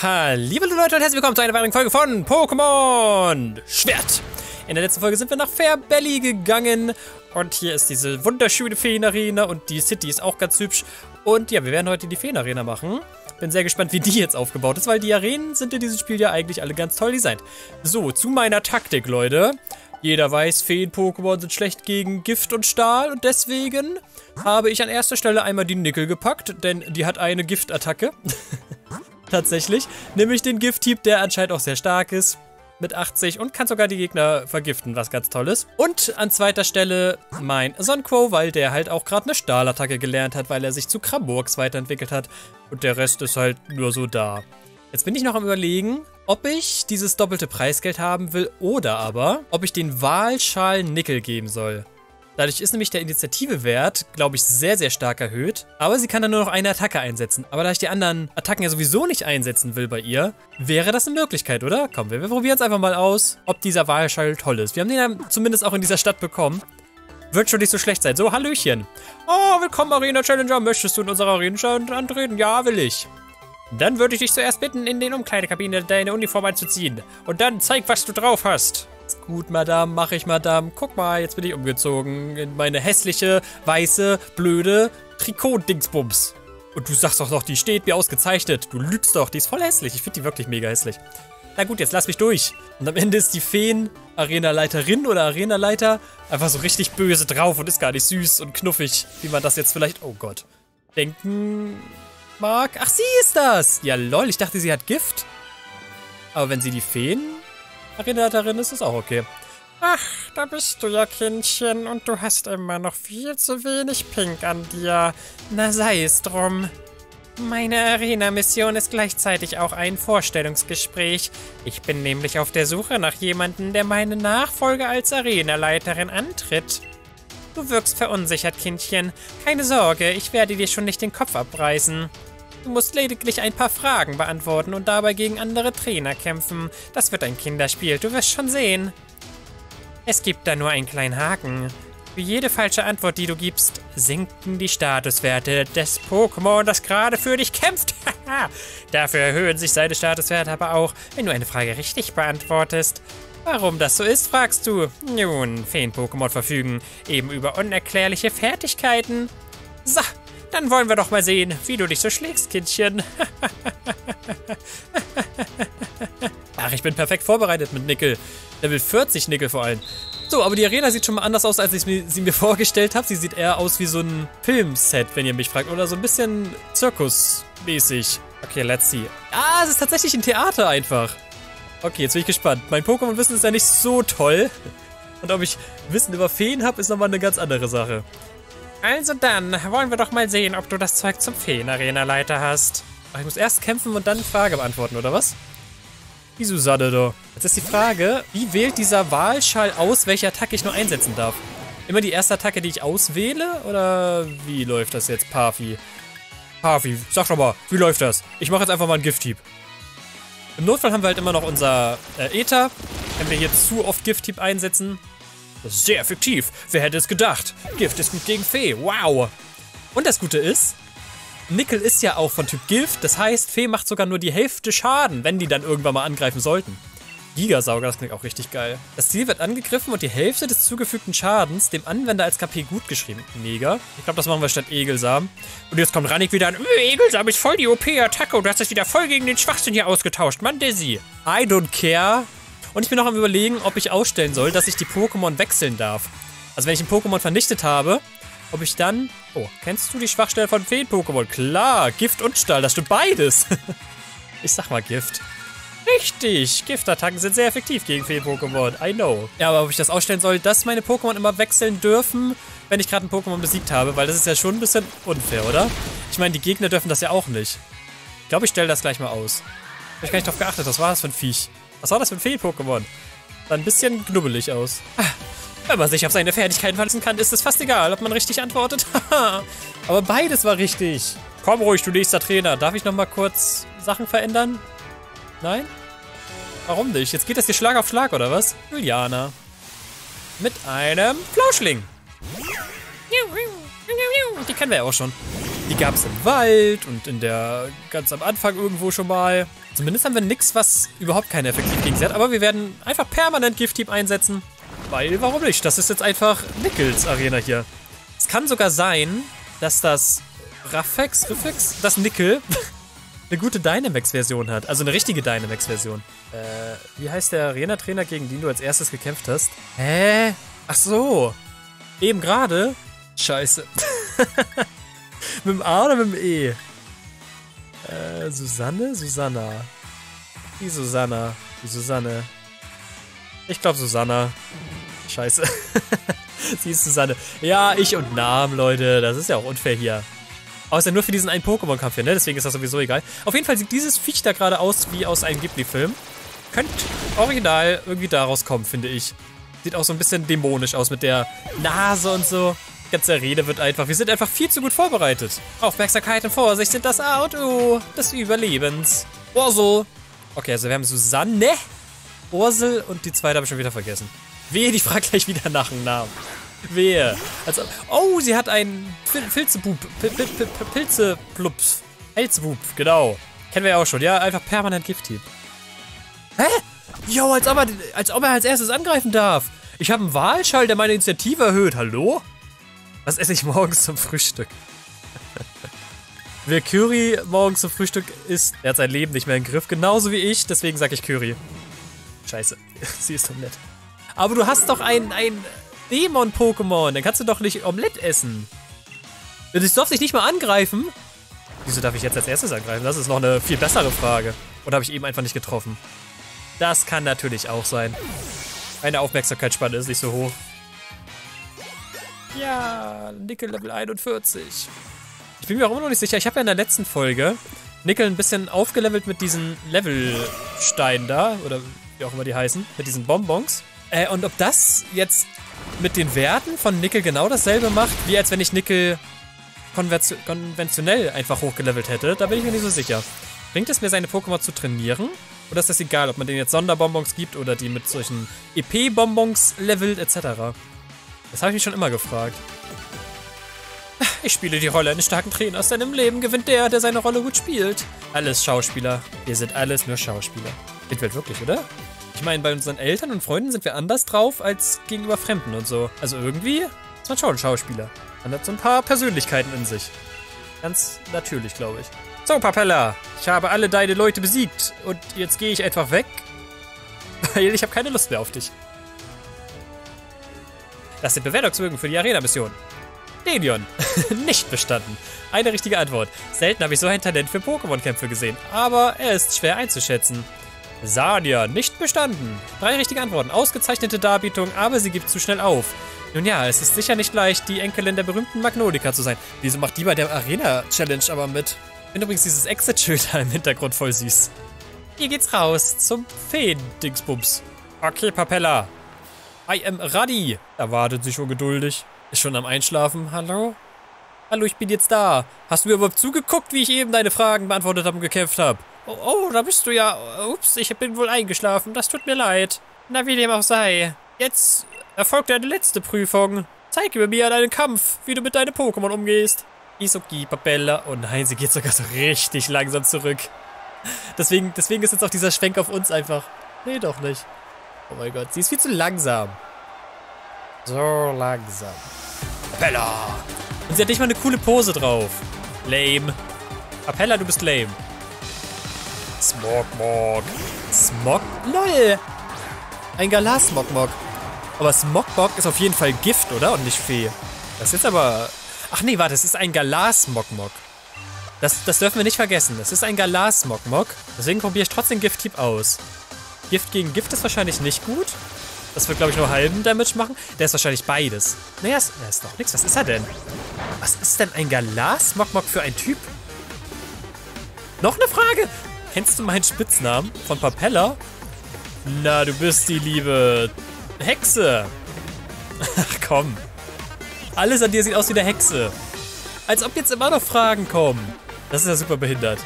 Hallo Leute und herzlich willkommen zu einer weiteren Folge von Pokémon Schwert. In der letzten Folge sind wir nach Fairbelly gegangen und hier ist diese wunderschöne Feenarena und die City ist auch ganz hübsch. Und ja, wir werden heute die Feenarena machen. Bin sehr gespannt, wie die jetzt aufgebaut ist, weil die Arenen sind in diesem Spiel ja eigentlich alle ganz toll designt. So, zu meiner Taktik, Leute. Jeder weiß, Feen-Pokémon sind schlecht gegen Gift und Stahl und deswegen habe ich an erster Stelle einmal die Nickel gepackt, denn die hat eine Giftattacke. Tatsächlich. Nämlich den Gift-Typ, der anscheinend auch sehr stark ist. Mit 80 und kann sogar die Gegner vergiften, was ganz toll ist. Und an zweiter Stelle mein Sonquo, weil der halt auch gerade eine Stahlattacke gelernt hat, weil er sich zu Kramburgs weiterentwickelt hat. Und der Rest ist halt nur so da. Jetzt bin ich noch am überlegen, ob ich dieses doppelte Preisgeld haben will oder aber, ob ich den Wahlschal Nickel geben soll. Dadurch ist nämlich der Initiativewert, glaube ich, sehr, sehr stark erhöht. Aber sie kann dann nur noch eine Attacke einsetzen. Aber da ich die anderen Attacken ja sowieso nicht einsetzen will bei ihr, wäre das eine Möglichkeit, oder? Komm, wir, wir probieren es einfach mal aus, ob dieser Wahlschall toll ist. Wir haben den ja zumindest auch in dieser Stadt bekommen. Wird schon nicht so schlecht sein. So, Hallöchen. Oh, willkommen, Arena Challenger. Möchtest du in unserer Arena antreten? Ja, will ich. Dann würde ich dich zuerst bitten, in den Umkleidekabine deine Uniform anzuziehen. Und dann zeig, was du drauf hast. Ist gut, Madame, mach ich, Madame. Guck mal, jetzt bin ich umgezogen in meine hässliche, weiße, blöde Trikot-Dingsbums. Und du sagst doch noch, die steht wie ausgezeichnet. Du lügst doch, die ist voll hässlich. Ich finde die wirklich mega hässlich. Na gut, jetzt lass mich durch. Und am Ende ist die Feen-Arena-Leiterin oder Arena-Leiter einfach so richtig böse drauf und ist gar nicht süß und knuffig, wie man das jetzt vielleicht, oh Gott, denken mag. Ach, sie ist das! Ja, lol, ich dachte, sie hat Gift. Aber wenn sie die Feen Arenaleiterin ist es auch okay. Ach, da bist du ja, Kindchen, und du hast immer noch viel zu wenig Pink an dir. Na sei es drum. Meine Arena-Mission ist gleichzeitig auch ein Vorstellungsgespräch. Ich bin nämlich auf der Suche nach jemandem, der meine Nachfolge als Arenaleiterin antritt. Du wirkst verunsichert, Kindchen. Keine Sorge, ich werde dir schon nicht den Kopf abreißen. Du musst lediglich ein paar Fragen beantworten und dabei gegen andere Trainer kämpfen. Das wird ein Kinderspiel, du wirst schon sehen. Es gibt da nur einen kleinen Haken. Für jede falsche Antwort, die du gibst, sinken die Statuswerte des Pokémon, das gerade für dich kämpft. Dafür erhöhen sich seine Statuswerte aber auch, wenn du eine Frage richtig beantwortest. Warum das so ist, fragst du. Nun, Feen-Pokémon verfügen eben über unerklärliche Fertigkeiten. So, dann wollen wir doch mal sehen, wie du dich so schlägst, Kindchen. Ach, ich bin perfekt vorbereitet mit Nickel. Level 40 Nickel vor allem. So, aber die Arena sieht schon mal anders aus, als ich sie mir vorgestellt habe. Sie sieht eher aus wie so ein Filmset, wenn ihr mich fragt. Oder so ein bisschen Zirkusmäßig. Okay, let's see. Ah, es ist tatsächlich ein Theater einfach. Okay, jetzt bin ich gespannt. Mein Pokémon-Wissen ist ja nicht so toll. Und ob ich Wissen über Feen habe, ist nochmal eine ganz andere Sache. Also dann, wollen wir doch mal sehen, ob du das Zeug zum Feen-Arena-Leiter hast. Ach, ich muss erst kämpfen und dann die Frage beantworten, oder was? Wie Susanne da. Jetzt ist die Frage, wie wählt dieser Wahlschall aus, welche Attacke ich nur einsetzen darf? Immer die erste Attacke, die ich auswähle? Oder wie läuft das jetzt, Parfi? Parfi, sag doch mal, wie läuft das? Ich mache jetzt einfach mal einen Gift-Hieb. Im Notfall haben wir halt immer noch unser äh, Ether. Wenn wir hier zu oft Gift-Hieb einsetzen, sehr effektiv. Wer hätte es gedacht? Gift ist gut gegen Fee. Wow. Und das Gute ist, Nickel ist ja auch von Typ Gift. Das heißt, Fee macht sogar nur die Hälfte Schaden, wenn die dann irgendwann mal angreifen sollten. Gigasauger, das klingt auch richtig geil. Das Ziel wird angegriffen und die Hälfte des zugefügten Schadens dem Anwender als KP gut geschrieben. Mega. Ich glaube, das machen wir statt Egelsam. Und jetzt kommt Rannik wieder an. Äh, Egelsam ist voll die OP-Attacke und du hast es wieder voll gegen den Schwachsinn hier ausgetauscht. Mann, Dizzy. I don't care. Und ich bin noch am überlegen, ob ich ausstellen soll, dass ich die Pokémon wechseln darf. Also wenn ich ein Pokémon vernichtet habe, ob ich dann... Oh, kennst du die Schwachstelle von Feen-Pokémon? Klar, Gift und Stahl, das stimmt beides. ich sag mal Gift. Richtig, Giftattacken sind sehr effektiv gegen Feen-Pokémon. I know. Ja, aber ob ich das ausstellen soll, dass meine Pokémon immer wechseln dürfen, wenn ich gerade ein Pokémon besiegt habe, weil das ist ja schon ein bisschen unfair, oder? Ich meine, die Gegner dürfen das ja auch nicht. Ich glaube, ich stelle das gleich mal aus. Hab ich gar nicht drauf geachtet, was war das für ein Viech? Was war das für ein Fee-Pokémon? Sah ein bisschen knubbelig aus. Wenn man sich auf seine Fertigkeiten verlassen kann, ist es fast egal, ob man richtig antwortet. Aber beides war richtig. Komm ruhig, du nächster Trainer. Darf ich nochmal kurz Sachen verändern? Nein? Warum nicht? Jetzt geht das hier Schlag auf Schlag, oder was? Juliana. Mit einem Flauschling. Die kennen wir ja auch schon. Die gab es im Wald und in der ganz am Anfang irgendwo schon mal. Zumindest haben wir nichts, was überhaupt keine effektiv gegen sie hat. Aber wir werden einfach permanent Gift-Team einsetzen. Weil, warum nicht? Das ist jetzt einfach Nickels Arena hier. Es kann sogar sein, dass das Raffex, Riffex, das Nickel eine gute Dynamax-Version hat. Also eine richtige Dynamax-Version. Äh, wie heißt der Arena-Trainer, gegen den du als erstes gekämpft hast? Hä? Ach so. Eben gerade? Scheiße. mit dem A oder mit dem E? Äh, Susanne? Susanna. Die Susanna. Die Susanne. Ich glaube Susanna. Scheiße. Sie ist Susanne. Ja, ich und Namen, Leute. Das ist ja auch unfair hier. Außer nur für diesen einen Pokémon-Kampf hier, ne? Deswegen ist das sowieso egal. Auf jeden Fall sieht dieses Viech da gerade aus wie aus einem Ghibli-Film. Könnte original irgendwie daraus kommen, finde ich. Sieht auch so ein bisschen dämonisch aus mit der Nase und so. Die ganze Rede wird einfach. Wir sind einfach viel zu gut vorbereitet. Aufmerksamkeit und Vorsicht sind das Auto des Überlebens. Ursel. Okay, also wir haben Susanne, Ursel und die zweite habe ich schon wieder vergessen. Wehe, die fragt gleich wieder nach dem Namen. Wehe. Also, oh, sie hat einen Pil Pil Pilzeplups. Pelzebub, genau. Kennen wir ja auch schon. Ja, einfach permanent Gifthieb. Hä? Jo, als ob, er, als ob er als erstes angreifen darf. Ich habe einen Wahlschall, der meine Initiative erhöht. Hallo? Was esse ich morgens zum Frühstück? Wer Curry morgens zum Frühstück isst, der hat sein Leben nicht mehr im Griff. Genauso wie ich, deswegen sage ich Curry. Scheiße, sie ist nett. Aber du hast doch ein, ein Dämon-Pokémon. Dann kannst du doch nicht Omelette essen. Du darfst dich nicht mal angreifen. Wieso darf ich jetzt als erstes angreifen? Das ist noch eine viel bessere Frage. Oder habe ich eben einfach nicht getroffen? Das kann natürlich auch sein. Meine Aufmerksamkeitsspanne ist nicht so hoch. Ja, Nickel Level 41. Ich bin mir auch immer noch nicht sicher. Ich habe ja in der letzten Folge Nickel ein bisschen aufgelevelt mit diesen Levelsteinen da. Oder wie auch immer die heißen. Mit diesen Bonbons. Äh, und ob das jetzt mit den Werten von Nickel genau dasselbe macht, wie als wenn ich Nickel konventionell einfach hochgelevelt hätte, da bin ich mir nicht so sicher. Bringt es mir, seine Pokémon zu trainieren? Oder ist das egal, ob man denen jetzt Sonderbonbons gibt oder die mit solchen EP-Bonbons levelt, etc.? Das habe ich mich schon immer gefragt. Ich spiele die Rolle eines starken Trainers, denn im Leben gewinnt der, der seine Rolle gut spielt. Alles Schauspieler. Wir sind alles nur Schauspieler. Sind wir wirklich, oder? Ich meine, bei unseren Eltern und Freunden sind wir anders drauf als gegenüber Fremden und so. Also irgendwie ist man schon Schauspieler. Man hat so ein paar Persönlichkeiten in sich. Ganz natürlich, glaube ich. So, Papella, ich habe alle deine Leute besiegt und jetzt gehe ich einfach weg, weil ich habe keine Lust mehr auf dich. Das sind Bewertungsbögen für die Arena-Mission. Demion. Nicht bestanden. Eine richtige Antwort. Selten habe ich so ein Talent für Pokémon-Kämpfe gesehen, aber er ist schwer einzuschätzen. Sania, nicht bestanden. Drei richtige Antworten. Ausgezeichnete Darbietung, aber sie gibt zu schnell auf. Nun ja, es ist sicher nicht leicht, die Enkelin der berühmten Magnolika zu sein. Wieso macht die bei der Arena-Challenge aber mit? Ich finde übrigens dieses Exit-Schild im Hintergrund voll süß. Hier geht's raus zum Feen-Dingsbums. Okay, Papella. I am ready. Da wartet sie schon geduldig. Ist schon am Einschlafen. Hallo? Hallo, ich bin jetzt da. Hast du mir überhaupt zugeguckt, wie ich eben deine Fragen beantwortet habe und gekämpft habe? Oh, oh, da bist du ja. Ups, ich bin wohl eingeschlafen. Das tut mir leid. Na, wie dem auch sei. Jetzt erfolgt deine letzte Prüfung. Zeige mir deinen Kampf, wie du mit deinen Pokémon umgehst. Isoki, Papella. Oh nein, sie geht sogar so richtig langsam zurück. Deswegen, deswegen ist jetzt auch dieser Schwenk auf uns einfach. Nee, doch nicht. Oh mein Gott, sie ist viel zu langsam. So langsam. Papella. Und sie hat nicht mal eine coole Pose drauf. Lame. Papella, du bist lame. Smogmog. Smog? LOL. Ein Galar-Smogmog. Aber Smogmog ist auf jeden Fall Gift, oder? Und nicht Fee. Das ist jetzt aber... Ach nee, warte, es ist ein Galar-Smogmog. Das, das dürfen wir nicht vergessen. Das ist ein Galar-Smogmog. Deswegen probiere ich trotzdem Gift-Typ aus. Gift gegen Gift ist wahrscheinlich nicht gut. Das wird, glaube ich, nur halben Damage machen. Der ist wahrscheinlich beides. Naja, ist, ist doch nichts. Was ist er denn? Was ist denn ein Galar-Smogmog für ein Typ? Noch eine Frage? Kennst du meinen Spitznamen von Papella? Na, du bist die liebe Hexe. Ach komm. Alles an dir sieht aus wie eine Hexe. Als ob jetzt immer noch Fragen kommen. Das ist ja super behindert.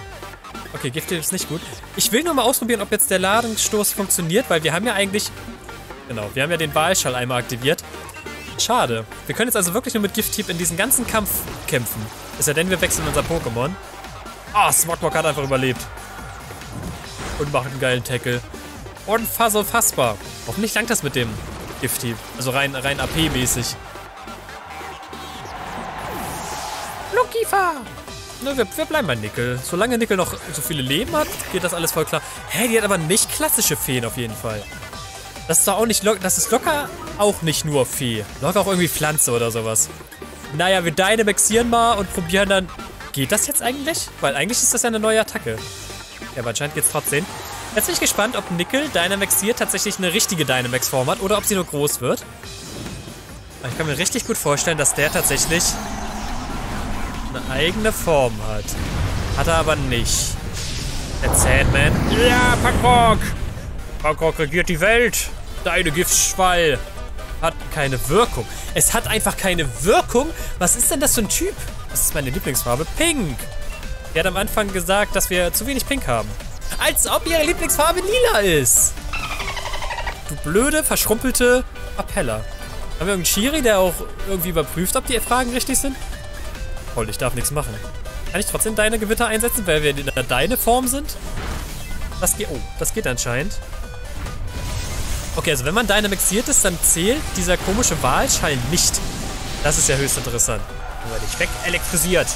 Okay, Gift ist nicht gut. Ich will nur mal ausprobieren, ob jetzt der Ladungsstoß funktioniert, weil wir haben ja eigentlich... Genau, wir haben ja den Wahlschall einmal aktiviert. Schade. Wir können jetzt also wirklich nur mit Gift-Typ in diesen ganzen Kampf kämpfen. Ist ja denn, wir wechseln unser Pokémon. Ah, oh, Smogmog hat einfach überlebt. Und macht einen geilen Tackle. Unfassbar fassbar. Hoffentlich langt das mit dem Gift-Typ. Also rein, rein AP-mäßig. Lukifa! Ne, wir, wir bleiben bei Nickel. Solange Nickel noch so viele Leben hat, geht das alles voll klar. Hä, die hat aber nicht klassische Feen auf jeden Fall. Das ist doch auch nicht locker. Das ist locker auch nicht nur Fee. Locker auch irgendwie Pflanze oder sowas. Naja, wir Dynamaxieren mal und probieren dann. Geht das jetzt eigentlich? Weil eigentlich ist das ja eine neue Attacke. Ja, aber anscheinend geht's trotzdem. Jetzt bin ich gespannt, ob Nickel Dynamaxiert tatsächlich eine richtige Dynamax-Form hat oder ob sie nur groß wird. Ich kann mir richtig gut vorstellen, dass der tatsächlich eine eigene Form hat. Hat er aber nicht. Der Sandman. Ja, Punkrock! Punkrock regiert die Welt. Deine Giftschwall hat keine Wirkung. Es hat einfach keine Wirkung? Was ist denn das für ein Typ? Das ist meine Lieblingsfarbe. Pink. Die hat am Anfang gesagt, dass wir zu wenig Pink haben. Als ob ihre Lieblingsfarbe lila ist. Du blöde, verschrumpelte Appeller. Haben wir irgendeinen Shiri, der auch irgendwie überprüft, ob die Fragen richtig sind? Toll, ich darf nichts machen. Kann ich trotzdem deine Gewitter einsetzen, weil wir in der deine Form sind? Das geht. Oh, das geht anscheinend. Okay, also wenn man dynamixiert ist, dann zählt dieser komische Wahlschall nicht. Das ist ja höchst interessant. Nur dich weg elektrisiert.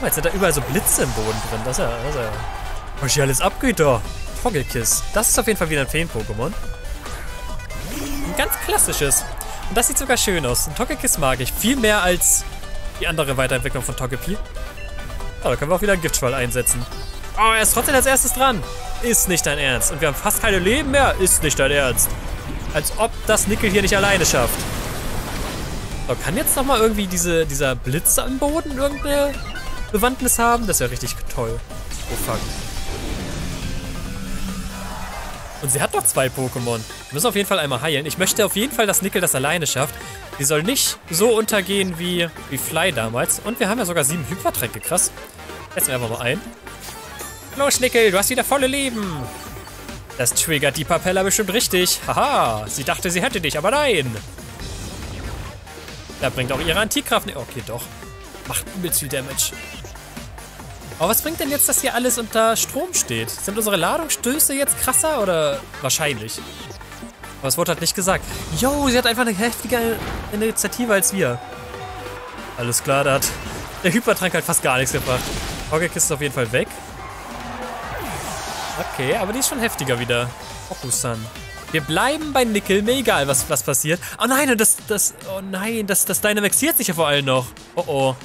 Oh, jetzt sind da überall so Blitze im Boden drin. Das ist ja. Das ist ja was hier alles abgeht da. Togglekiss. Das ist auf jeden Fall wieder ein Feen-Pokémon. Ein ganz klassisches. Und das sieht sogar schön aus. Ein Togekiss mag ich. Viel mehr als die andere Weiterentwicklung von Togepi. Oh, da können wir auch wieder einen Giftschwall einsetzen. Oh, er ist trotzdem als erstes dran. Ist nicht dein Ernst. Und wir haben fast keine Leben mehr. Ist nicht dein Ernst. Als ob das Nickel hier nicht alleine schafft. So, kann jetzt nochmal irgendwie diese, dieser Blitz am Boden irgendeine Bewandtnis haben? Das ist ja richtig toll. Oh fuck. Und sie hat noch zwei Pokémon. Wir müssen auf jeden Fall einmal heilen. Ich möchte auf jeden Fall, dass Nickel das alleine schafft. Sie soll nicht so untergehen wie, wie Fly damals. Und wir haben ja sogar sieben Hypertränke. Krass. Setzen wir einfach mal ein. Los, Nickel, du hast wieder volle Leben. Das triggert die Papella bestimmt richtig. Haha, sie dachte, sie hätte dich, aber nein. Da bringt auch ihre Antikraft... Okay, doch. Macht übelst viel Damage. Aber was bringt denn jetzt, dass hier alles unter Strom steht? Sind unsere Ladungsstöße jetzt krasser oder wahrscheinlich? Aber es wurde halt nicht gesagt. Yo, sie hat einfach eine heftige Initiative als wir. Alles klar, da hat der Hypertrank halt fast gar nichts gebracht. Hoggekist ist auf jeden Fall weg. Okay, aber die ist schon heftiger wieder. Okusan. Wir bleiben bei Nickel, mir egal, was, was passiert. Oh nein, das, das, oh nein, das, das Dynamaxiert sich ja vor allem noch. Oh oh.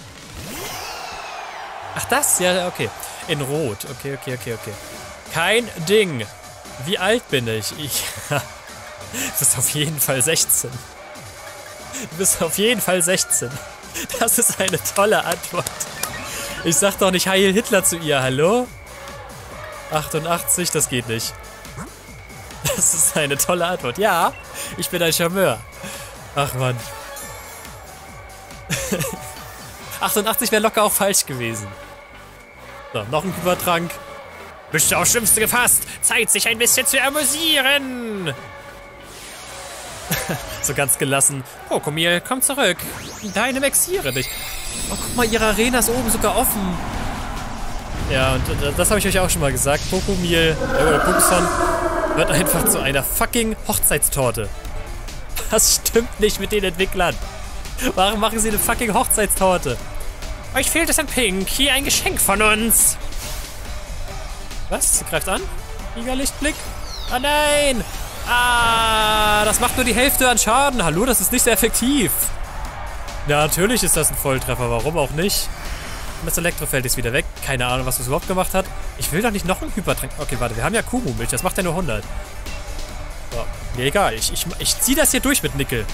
Ach, das? Ja, okay. In Rot. Okay, okay, okay, okay. Kein Ding. Wie alt bin ich? Ich. du bist auf jeden Fall 16. Du bist auf jeden Fall 16. Das ist eine tolle Antwort. Ich sag doch nicht Heil Hitler zu ihr, hallo? 88, das geht nicht. Das ist eine tolle Antwort. Ja, ich bin ein Charmeur. Ach man. 88 wäre locker auch falsch gewesen. So, noch ein Übertrank. Bist du aufs Schlimmste gefasst? Zeit, sich ein bisschen zu amüsieren. So ganz gelassen. Pokomil, komm zurück. Deine Mexiere dich. Oh, guck mal, ihre Arena ist oben sogar offen. Ja, und das habe ich euch auch schon mal gesagt. Pokomil, äh, oder Pokson, wird einfach zu einer fucking Hochzeitstorte. Was stimmt nicht mit den Entwicklern? Warum machen sie eine fucking Hochzeitstorte? Euch fehlt es an Pink. Hier ein Geschenk von uns. Was? Sie greift an? Lichtblick? Ah nein! Ah, das macht nur die Hälfte an Schaden. Hallo, das ist nicht sehr effektiv. Ja, natürlich ist das ein Volltreffer. Warum auch nicht? Und das Elektrofeld ist wieder weg. Keine Ahnung, was das überhaupt gemacht hat. Ich will doch nicht noch einen Hypertrank. Okay, warte, wir haben ja Kumu-Milch. Das macht ja nur 100. So, mir egal. Ich, ich, ich ziehe das hier durch mit Nickel.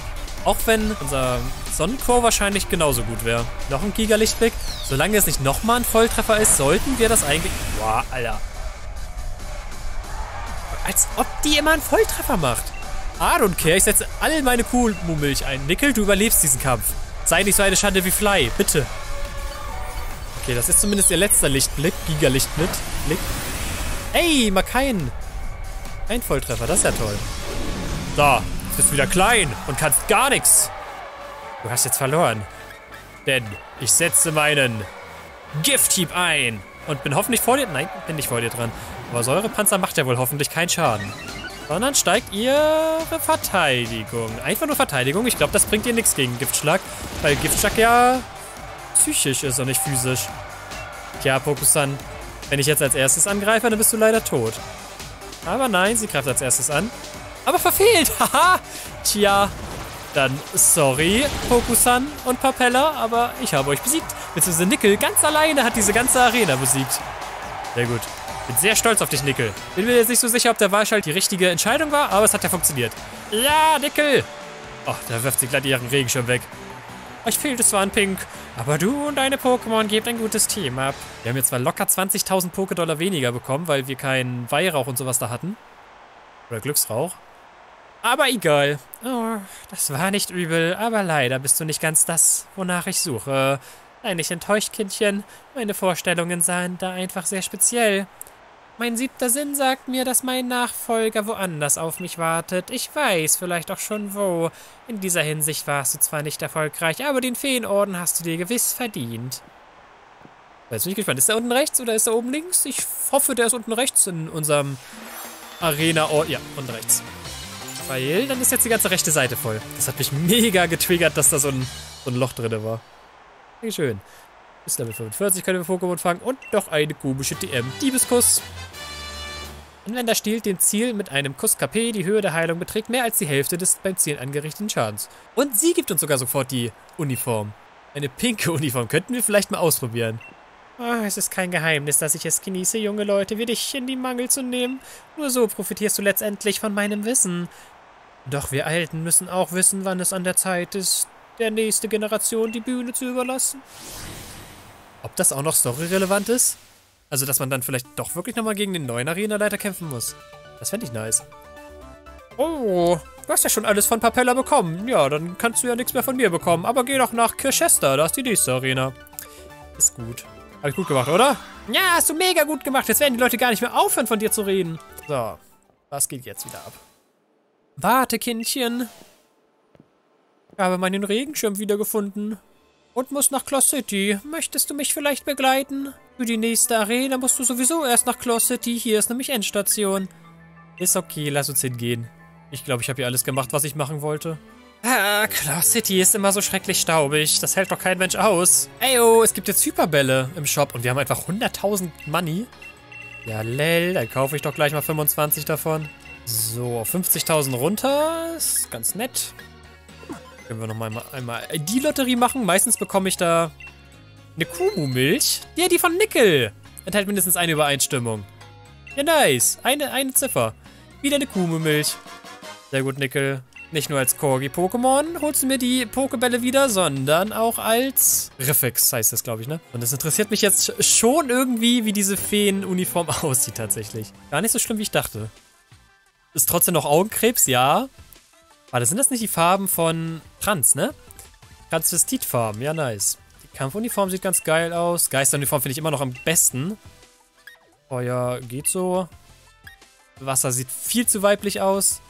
Auch wenn unser Sonnenchor wahrscheinlich genauso gut wäre. Noch ein Giga-Lichtblick. Solange es nicht nochmal ein Volltreffer ist, sollten wir das eigentlich... Boah, Alter. Als ob die immer einen Volltreffer macht. I don't care. Ich setze all meine Kuhmilch ein. Nickel, du überlebst diesen Kampf. Sei nicht so eine Schande wie Fly. Bitte. Okay, das ist zumindest ihr letzter Lichtblick. Giga-Lichtblick. Ey, mal keinen. Ein Volltreffer, das ist ja toll. So, bist wieder klein und kannst gar nichts. Du hast jetzt verloren. Denn ich setze meinen Gifthieb ein und bin hoffentlich vor dir. Nein, bin nicht vor dir dran. Aber Säurepanzer macht ja wohl hoffentlich keinen Schaden. Sondern steigt ihre Verteidigung. Einfach nur Verteidigung. Ich glaube, das bringt ihr nichts gegen Giftschlag. Weil Giftschlag ja psychisch ist und nicht physisch. Tja, Pokusan, wenn ich jetzt als erstes angreife, dann bist du leider tot. Aber nein, sie greift als erstes an. Aber verfehlt, haha. Tja, dann sorry, Pokusan und Papella, aber ich habe euch besiegt. Beziehungsweise Nickel ganz alleine hat diese ganze Arena besiegt. Sehr gut. Bin sehr stolz auf dich, Nickel. Bin mir jetzt nicht so sicher, ob der Wahlschalt die richtige Entscheidung war, aber es hat ja funktioniert. Ja, Nickel! Oh, da wirft sie gleich ihren Regenschirm weg. Euch fehlt es zwar an Pink, aber du und deine Pokémon gebt ein gutes Team ab. Wir haben jetzt zwar locker 20.000 Pokédollar weniger bekommen, weil wir keinen Weihrauch und sowas da hatten. Oder Glücksrauch. Aber egal. Oh, das war nicht übel, aber leider bist du nicht ganz das, wonach ich suche. Sei nicht enttäuscht, Kindchen. Meine Vorstellungen sahen da einfach sehr speziell. Mein siebter Sinn sagt mir, dass mein Nachfolger woanders auf mich wartet. Ich weiß vielleicht auch schon wo. In dieser Hinsicht warst du zwar nicht erfolgreich, aber den Feenorden hast du dir gewiss verdient. Jetzt bin ich gespannt. Ist der unten rechts oder ist der oben links? Ich hoffe, der ist unten rechts in unserem Arena-Ort. Ja, unten rechts. Weil dann ist jetzt die ganze rechte Seite voll. Das hat mich mega getriggert, dass da so ein, so ein Loch drin war. Wie schön. Bis Level 45 können wir Pokémon fangen und noch eine komische DM. Diebeskuss. Anwender stiehlt dem Ziel mit einem Kuss KP. Die Höhe der Heilung beträgt mehr als die Hälfte des beim Ziel angerichteten Schadens. Und sie gibt uns sogar sofort die Uniform. Eine pinke Uniform. Könnten wir vielleicht mal ausprobieren. Oh, es ist kein Geheimnis, dass ich es genieße, junge Leute wie dich in die Mangel zu nehmen. Nur so profitierst du letztendlich von meinem Wissen. Doch wir Alten müssen auch wissen, wann es an der Zeit ist, der nächste Generation die Bühne zu überlassen. Ob das auch noch storyrelevant ist? Also, dass man dann vielleicht doch wirklich nochmal gegen den neuen Arenaleiter kämpfen muss. Das fände ich nice. Oh, du hast ja schon alles von Papella bekommen. Ja, dann kannst du ja nichts mehr von mir bekommen. Aber geh doch nach Kirchester, da ist die nächste Arena. Ist gut. Hab ich gut gemacht, oder? Ja, hast du mega gut gemacht. Jetzt werden die Leute gar nicht mehr aufhören, von dir zu reden. So, was geht jetzt wieder ab? Warte, Kindchen. Ich habe meinen Regenschirm wiedergefunden. Und muss nach Claw City. Möchtest du mich vielleicht begleiten? Für die nächste Arena musst du sowieso erst nach Claw City. Hier ist nämlich Endstation. Ist okay, lass uns hingehen. Ich glaube, ich habe hier alles gemacht, was ich machen wollte. Ah, Claw City ist immer so schrecklich staubig. Das hält doch kein Mensch aus. Eyo, es gibt jetzt Hyperbälle im Shop und wir haben einfach 100.000 Money. Ja, lel, dann kaufe ich doch gleich mal 25 davon. So, auf 50.000 runter. Ist ganz nett. Können wir noch mal einmal die Lotterie machen. Meistens bekomme ich da eine Kumu-Milch. Ja, die von Nickel. Enthält mindestens eine Übereinstimmung. Ja, nice. Eine, eine Ziffer. Wieder eine Kumu-Milch. Sehr gut, Nickel. Nicht nur als Corgi-Pokémon holst du mir die Pokebälle wieder, sondern auch als Riffix heißt das, glaube ich, ne? Und es interessiert mich jetzt schon irgendwie, wie diese Feen-Uniform aussieht tatsächlich. Gar nicht so schlimm, wie ich dachte. Ist trotzdem noch Augenkrebs, ja. Warte, sind das nicht die Farben von Trans, ne? Transvestitfarben, ja nice. Die Kampfuniform sieht ganz geil aus. Geisteruniform finde ich immer noch am besten. Feuer geht so. Wasser sieht viel zu weiblich aus.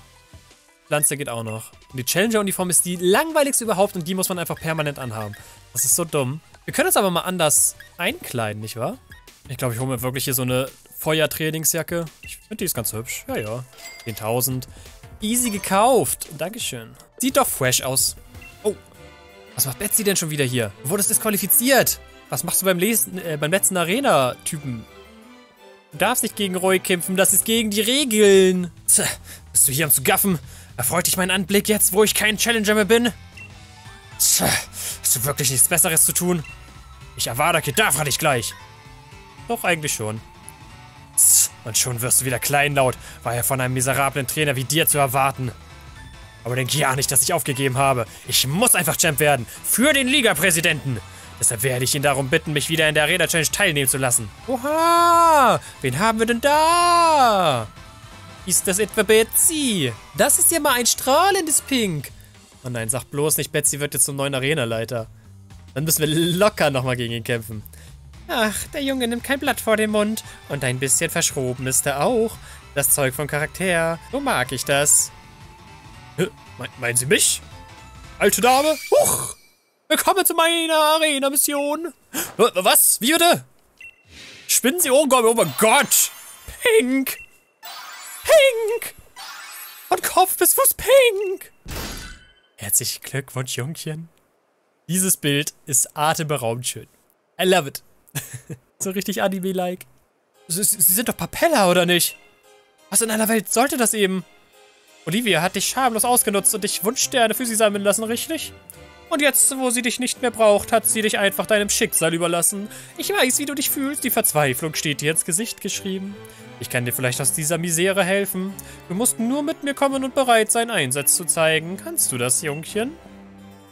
Pflanze geht auch noch. Und die Challenger-Uniform ist die langweiligste überhaupt und die muss man einfach permanent anhaben. Das ist so dumm. Wir können uns aber mal anders einkleiden, nicht wahr? Ich glaube, ich hole mir wirklich hier so eine Feuertrainingsjacke. Ich finde, die ist ganz hübsch. Ja, ja. 10.000. Easy gekauft. Dankeschön. Sieht doch fresh aus. Oh. Was macht Betsy denn schon wieder hier? Du wurdest disqualifiziert. Was machst du beim, Lesen, äh, beim letzten Arena-Typen? Du darfst nicht gegen Roy kämpfen. Das ist gegen die Regeln. Tja, bist du hier am zu gaffen? Erfreut dich mein Anblick jetzt, wo ich kein Challenger mehr bin? Tja, hast du wirklich nichts Besseres zu tun? Ich erwarte Kedavra dich gleich. Doch, eigentlich schon. Und schon wirst du wieder kleinlaut, war ja von einem miserablen Trainer wie dir zu erwarten. Aber denk ja nicht, dass ich aufgegeben habe. Ich muss einfach Champ werden. Für den Liga-Präsidenten. Deshalb werde ich ihn darum bitten, mich wieder in der Arena Challenge teilnehmen zu lassen. Oha! Wen haben wir denn da? Ist das etwa Betsy? Das ist ja mal ein strahlendes Pink. Oh nein, sag bloß nicht, Betsy wird jetzt zum neuen Arenaleiter. Dann müssen wir locker nochmal gegen ihn kämpfen. Ach, der Junge nimmt kein Blatt vor den Mund. Und ein bisschen verschroben ist er auch. Das Zeug von Charakter. So mag ich das. Me meinen Sie mich? Alte Dame? Huch! Willkommen zu meiner Arena-Mission. Was? Wie bitte? Spinnen Sie? Oh Gott, oh mein Gott. Pink. Pink. Von Kopf bis Fuß pink. Herzlichen Glückwunsch, Jungchen. Dieses Bild ist atemberaubend schön. I love it. so richtig Anime-like. Sie, Sie sind doch Papella, oder nicht? Was in aller Welt sollte das eben? Olivia hat dich schamlos ausgenutzt und dich Wunschsterne für sie sammeln lassen, richtig? Und jetzt, wo sie dich nicht mehr braucht, hat sie dich einfach deinem Schicksal überlassen. Ich weiß, wie du dich fühlst. Die Verzweiflung steht dir ins Gesicht geschrieben. Ich kann dir vielleicht aus dieser Misere helfen. Du musst nur mit mir kommen und bereit sein, Einsatz zu zeigen. Kannst du das, Jungchen?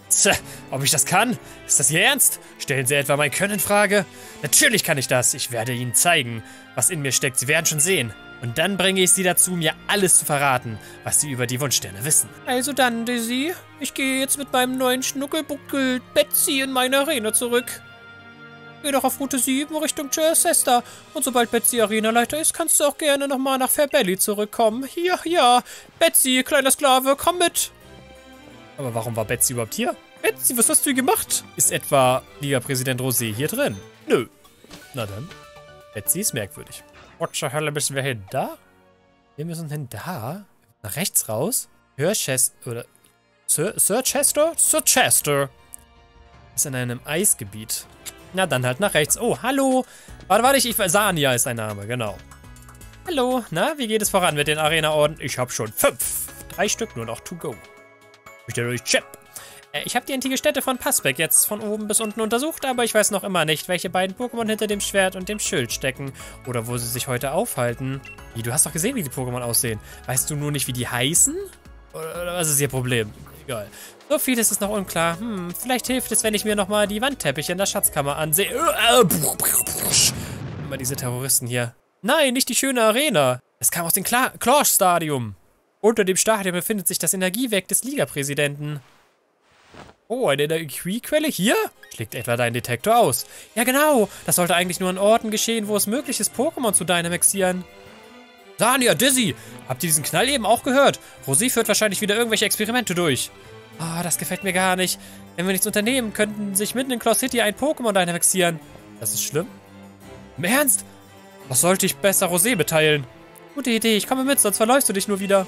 Tja, ob ich das kann? Ist das Ihr Ernst? Stellen Sie etwa mein Können in Frage? Natürlich kann ich das. Ich werde Ihnen zeigen, was in mir steckt. Sie werden schon sehen. Und dann bringe ich Sie dazu, mir alles zu verraten, was Sie über die Wunschsterne wissen. Also dann, Daisy. Ich gehe jetzt mit meinem neuen Schnuckelbuckel Betsy in meine Arena zurück. Geh doch auf Route 7 Richtung Chester. Und sobald Betsy Arenaleiter ist, kannst du auch gerne nochmal nach Fairbelly zurückkommen. Ja, ja. Betsy, kleiner Sklave, komm mit. Aber warum war Betsy überhaupt hier? Betsy, was hast du hier gemacht? Ist etwa Liga-Präsident Rosé hier drin? Nö. Na dann. Betsy ist merkwürdig. Wo zur Hölle müssen wir hin? Da? Wir müssen hin da? Nach rechts raus? Hör Chester, oder... Sir, Sir Chester? Sir Chester. Ist in einem Eisgebiet. Na dann halt nach rechts. Oh, hallo. Warte, warte, ich... Sania ist ein Name, genau. Hallo, na, wie geht es voran mit den Arena-Orden? Ich habe schon fünf. Drei Stück nur noch to go. Ich stelle euch Chip. Äh, ich habe die antike Stätte von Passbeck jetzt von oben bis unten untersucht, aber ich weiß noch immer nicht, welche beiden Pokémon hinter dem Schwert und dem Schild stecken. Oder wo sie sich heute aufhalten. Wie, du hast doch gesehen, wie die Pokémon aussehen. Weißt du nur nicht, wie die heißen? Oder was ist ihr Problem? Egal. So viel ist es noch unklar. Hm, vielleicht hilft es, wenn ich mir nochmal die Wandteppiche in der Schatzkammer ansehe. Immer diese Terroristen hier. Nein, nicht die schöne Arena. Es kam aus dem Clash-Stadium. Unter dem Stadion befindet sich das Energiewerk des Liga-Präsidenten. Oh, eine Energiequelle hier? Schlägt etwa dein Detektor aus. Ja genau, das sollte eigentlich nur an Orten geschehen, wo es möglich ist, Pokémon zu dynamaxieren. Sania, Dizzy, habt ihr diesen Knall eben auch gehört? Rosie führt wahrscheinlich wieder irgendwelche Experimente durch. Oh, das gefällt mir gar nicht. Wenn wir nichts unternehmen, könnten sich mitten in Claw City ein Pokémon dynamaxieren. Das ist schlimm. Im Ernst? Was sollte ich besser Rosé beteilen? Gute Idee, ich komme mit, sonst verläufst du dich nur wieder.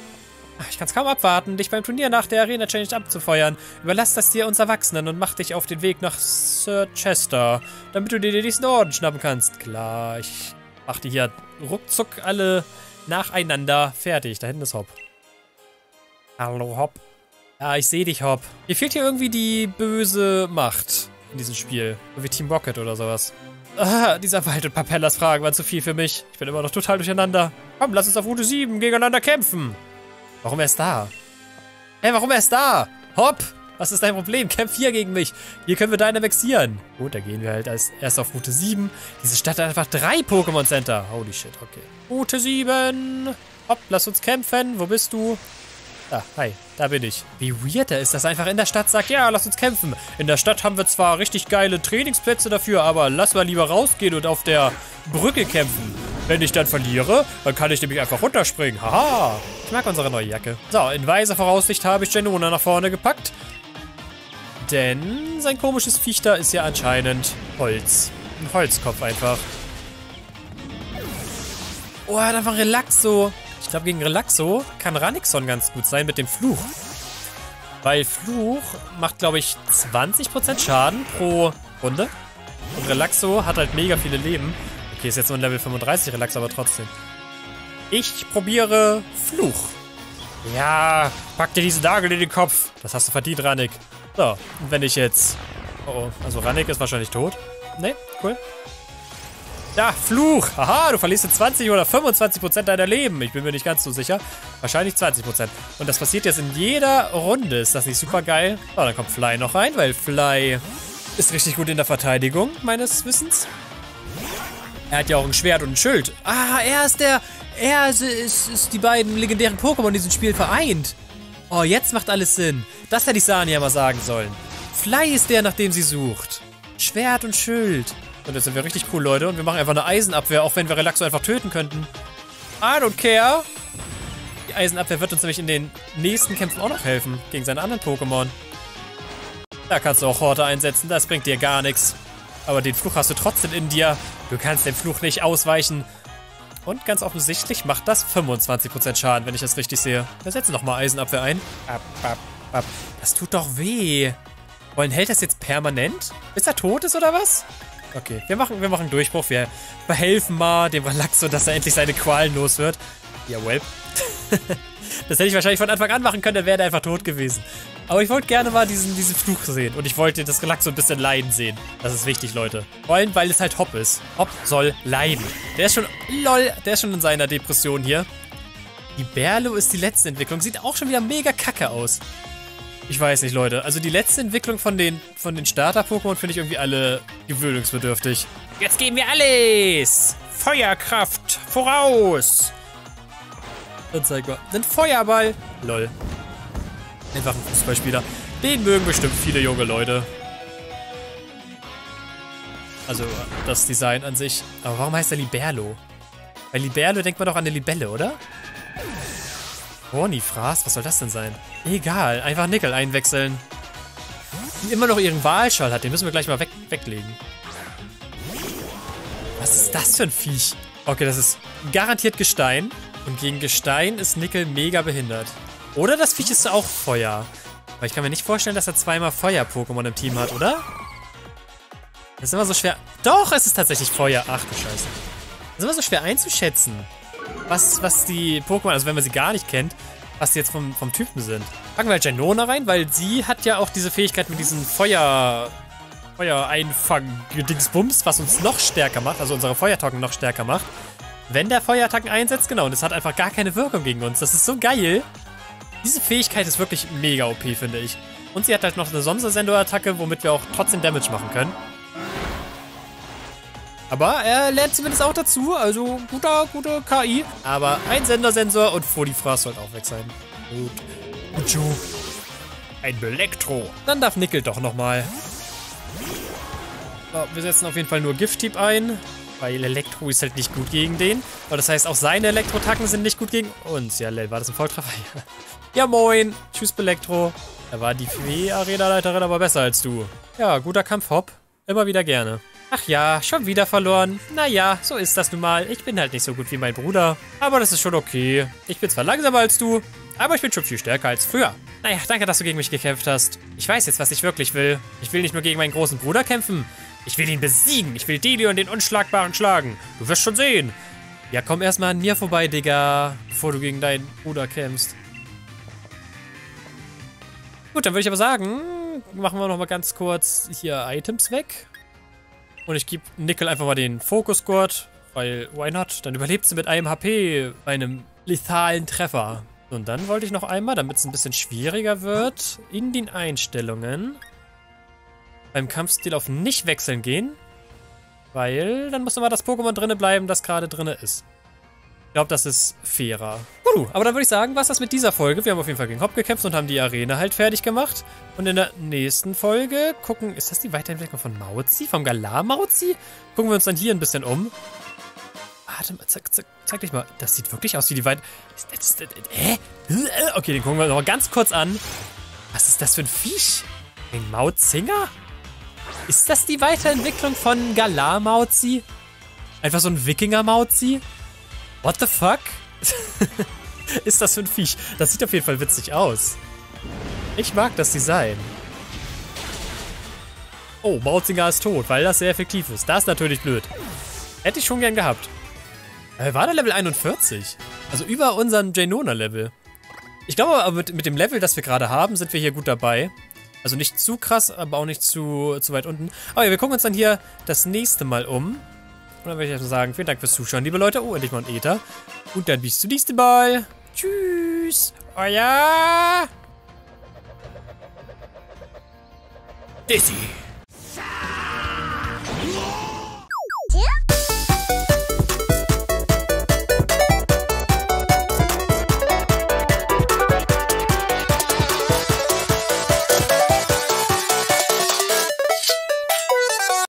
Ich kann es kaum abwarten, dich beim Turnier nach der Arena Challenge abzufeuern. Überlass das dir uns Erwachsenen und mach dich auf den Weg nach Sir Chester, damit du dir diesen Orden schnappen kannst. Klar, ich mach die hier ruckzuck alle nacheinander fertig. Da hinten ist Hop. Hallo, Hop. Ja, ich sehe dich, Hop. Mir fehlt hier irgendwie die böse Macht in diesem Spiel. So wie Team Rocket oder sowas. Ah, dieser Wald und Papellas Fragen waren zu viel für mich. Ich bin immer noch total durcheinander. Komm, lass uns auf Route 7 gegeneinander kämpfen. Warum erst da? Hä, warum erst da? Hopp! Was ist dein Problem? Kämpf hier gegen mich. Hier können wir deine vexieren. Gut, da gehen wir halt als erst auf Route 7. Diese Stadt hat einfach drei Pokémon Center. Holy shit, okay. Route 7. Hopp, lass uns kämpfen. Wo bist du? Ah, hi, da bin ich. Wie weird er ist, dass er einfach in der Stadt sagt, ja, lass uns kämpfen. In der Stadt haben wir zwar richtig geile Trainingsplätze dafür, aber lass mal lieber rausgehen und auf der Brücke kämpfen. Wenn ich dann verliere, dann kann ich nämlich einfach runterspringen. Haha. Ich mag unsere neue Jacke. So, in weiser Voraussicht habe ich Genona nach vorne gepackt. Denn sein komisches Viech da ist ja anscheinend Holz. Ein Holzkopf einfach. Oh, hat einfach Relaxo. Ich glaube, gegen Relaxo kann Ranixon ganz gut sein mit dem Fluch. Weil Fluch macht, glaube ich, 20% Schaden pro Runde. Und Relaxo hat halt mega viele Leben. Okay, ist jetzt nur ein Level 35 Relax, aber trotzdem. Ich probiere Fluch. Ja, pack dir diesen Nagel in den Kopf. Das hast du verdient, Rannik. So, und wenn ich jetzt... Oh, oh. Also Rannik ist wahrscheinlich tot. Ne, cool. Ja, Fluch. Haha, du verlierst 20 oder 25 Prozent deiner Leben. Ich bin mir nicht ganz so sicher. Wahrscheinlich 20 Prozent. Und das passiert jetzt in jeder Runde. Ist das nicht super geil? Oh, dann kommt Fly noch rein, weil Fly ist richtig gut in der Verteidigung, meines Wissens. Er hat ja auch ein Schwert und ein Schild. Ah, er ist der... Er ist, ist, ist die beiden legendären Pokémon in diesem Spiel vereint. Oh, jetzt macht alles Sinn. Das hätte ich Sania mal sagen sollen. Fly ist der, nach dem sie sucht. Schwert und Schild. Und jetzt sind wir richtig cool, Leute. Und wir machen einfach eine Eisenabwehr, auch wenn wir Relaxo einfach töten könnten. I don't care. Die Eisenabwehr wird uns nämlich in den nächsten Kämpfen auch noch helfen. Gegen seine anderen Pokémon. Da kannst du auch Horte einsetzen, das bringt dir gar nichts. Aber den Fluch hast du trotzdem in dir. Du kannst dem Fluch nicht ausweichen. Und ganz offensichtlich macht das 25% Schaden, wenn ich das richtig sehe. Wir setzen nochmal Eisenabwehr ein. Ab, ab, ab. Das tut doch weh. Wollen hält das jetzt permanent? Bis er tot ist oder was? Okay, wir machen, wir machen Durchbruch. Wir behelfen mal dem Relaxo, dass er endlich seine Qualen los wird. Jawohl. das hätte ich wahrscheinlich von Anfang an machen können, dann wäre er einfach tot gewesen. Aber ich wollte gerne mal diesen, diesen Fluch sehen. Und ich wollte das Relaxo ein bisschen leiden sehen. Das ist wichtig, Leute. Vor allem, weil es halt Hopp ist. Hopp soll leiden. Der ist schon, lol, der ist schon in seiner Depression hier. Die Berlo ist die letzte Entwicklung. Sieht auch schon wieder mega kacke aus. Ich weiß nicht, Leute. Also die letzte Entwicklung von den, von den Starter-Pokémon finde ich irgendwie alle gewöhnungsbedürftig. Jetzt geben wir alles! Feuerkraft voraus! Dann zeig mal. Ein Feuerball. Lol. Einfach ein Fußballspieler. Den mögen bestimmt viele junge Leute. Also das Design an sich. Aber warum heißt er Liberlo? Bei Liberlo denkt man doch an eine Libelle, oder? Hornifras? Was soll das denn sein? Egal, einfach Nickel einwechseln. Die immer noch ihren Wahlschall hat, den müssen wir gleich mal weg weglegen. Was ist das für ein Viech? Okay, das ist garantiert Gestein. Und gegen Gestein ist Nickel mega behindert. Oder das Viech ist auch Feuer. Aber ich kann mir nicht vorstellen, dass er zweimal Feuer-Pokémon im Team hat, oder? Das ist immer so schwer... Doch, es ist tatsächlich Feuer. Ach du Scheiße. Das ist immer so schwer einzuschätzen. Was, was die Pokémon, also wenn man sie gar nicht kennt, was die jetzt vom, vom Typen sind. Packen wir halt Janona rein, weil sie hat ja auch diese Fähigkeit mit diesem Feuer... Feuereinfang-Dingsbums, was uns noch stärker macht, also unsere Feuertocken noch stärker macht. Wenn der Feuerattacken einsetzt, genau, und es hat einfach gar keine Wirkung gegen uns. Das ist so geil. Diese Fähigkeit ist wirklich mega OP, finde ich. Und sie hat halt noch eine Sondersendo-Attacke, womit wir auch trotzdem Damage machen können. Aber er lernt zumindest auch dazu, also guter, guter KI. Aber ein Sendersensor und Folifras sollte auch weg sein. Gut. Gut, Ein Belektro. Dann darf Nickel doch nochmal. So, wir setzen auf jeden Fall nur Gift-Typ ein. Weil Elektro ist halt nicht gut gegen den. Aber das heißt, auch seine Elektrotacken sind nicht gut gegen uns. Ja, war das ein Volltreffer? ja, moin. Tschüss, Belektro. Da war die Fee-Arena-Leiterin aber besser als du. Ja, guter Kampf, Hopp. Immer wieder gerne. Ach ja, schon wieder verloren. Naja, so ist das nun mal. Ich bin halt nicht so gut wie mein Bruder. Aber das ist schon okay. Ich bin zwar langsamer als du, aber ich bin schon viel stärker als früher. Naja, danke, dass du gegen mich gekämpft hast. Ich weiß jetzt, was ich wirklich will. Ich will nicht nur gegen meinen großen Bruder kämpfen. Ich will ihn besiegen. Ich will Delion den Unschlagbaren schlagen. Du wirst schon sehen. Ja, komm erstmal an mir vorbei, Digga, bevor du gegen deinen Bruder kämpfst. Gut, dann würde ich aber sagen, machen wir nochmal ganz kurz hier Items weg. Und ich gebe Nickel einfach mal den Fokusgurt, weil why not? Dann überlebt sie mit einem HP bei einem lethalen Treffer. Und dann wollte ich noch einmal, damit es ein bisschen schwieriger wird, in den Einstellungen beim Kampfstil auf nicht wechseln gehen. Weil dann muss immer das Pokémon drinne bleiben, das gerade drinne ist. Ich glaube, das ist fairer. Uh, aber dann würde ich sagen, was das mit dieser Folge? Wir haben auf jeden Fall gegen Hop gekämpft und haben die Arena halt fertig gemacht. Und in der nächsten Folge gucken, ist das die Weiterentwicklung von Mauzi? Vom Galar Mauzi? Gucken wir uns dann hier ein bisschen um. Warte mal, zeig, zeig, zeig dich mal. Das sieht wirklich aus wie die Weit... Hä? Okay, den gucken wir noch mal ganz kurz an. Was ist das für ein Viech? Ein Mauzinger? Ist das die Weiterentwicklung von Galar Mauzi? Einfach so ein Wikinger Mauzi? What the fuck? ist das für ein Viech? Das sieht auf jeden Fall witzig aus. Ich mag das Design. Oh, Mauzinger ist tot, weil das sehr effektiv ist. Das ist natürlich blöd. Hätte ich schon gern gehabt. Äh, war der Level 41? Also über unseren Janona-Level. Ich glaube aber mit, mit dem Level, das wir gerade haben, sind wir hier gut dabei. Also nicht zu krass, aber auch nicht zu, zu weit unten. Aber ja, wir gucken uns dann hier das nächste Mal um. Und dann würde ich erstmal sagen, vielen Dank fürs Zuschauen, liebe Leute. Oh, endlich mal ein Ether. Und dann bis zum nächsten Mal. Tschüss. Euer... Dizzy.